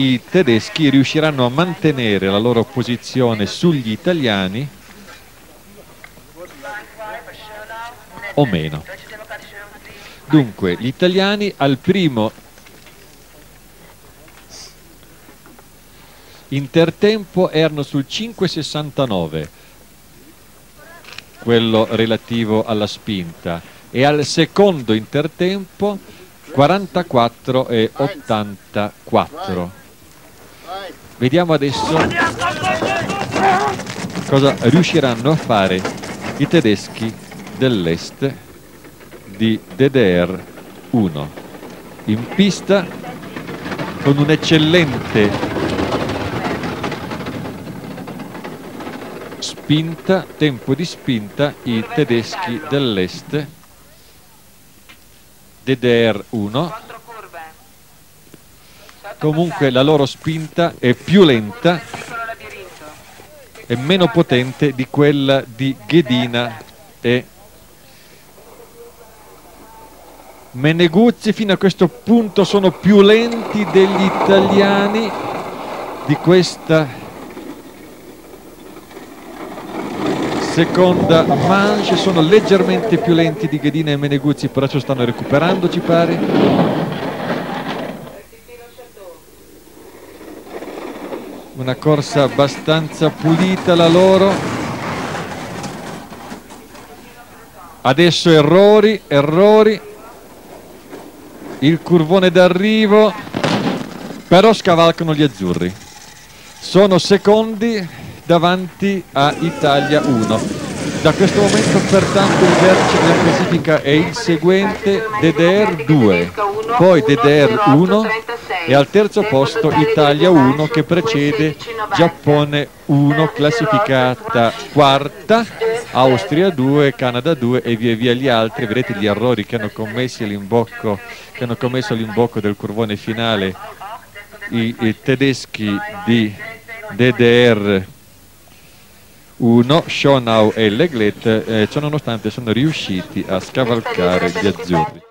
i tedeschi riusciranno a mantenere la loro posizione sugli italiani o meno. Dunque, gli italiani al primo intertempo erano sul 5,69, quello relativo alla spinta, e al secondo intertempo 44,84. Vediamo adesso cosa riusciranno a fare i tedeschi dell'est di DDR 1 in pista con un eccellente spinta, tempo di spinta i tedeschi dell'est DDR 1 comunque la loro spinta è più lenta e meno potente di quella di Ghedina e Meneguzzi fino a questo punto sono più lenti degli italiani di questa seconda manche. Sono leggermente più lenti di Ghedina e Meneguzzi però ci stanno recuperando ci pare una corsa abbastanza pulita la loro. Adesso errori errori. Il curvone d'arrivo. Però scavalcano gli azzurri. Sono secondi davanti a Italia 1 da questo momento pertanto il vertice della classifica è il seguente DDR 2 poi DDR 1 e al terzo posto Italia 1 che precede Giappone 1 classificata quarta Austria 2, Canada 2 e via via gli altri, vedete gli errori che hanno, che hanno commesso l'imbocco del curvone finale i, i tedeschi di DDR 1, Schonau e Leglet, eh, ciononostante sono riusciti a scavalcare gli azzurri.